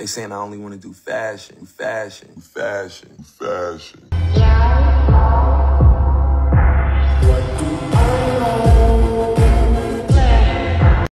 They saying I only want to do fashion, fashion, fashion, fashion.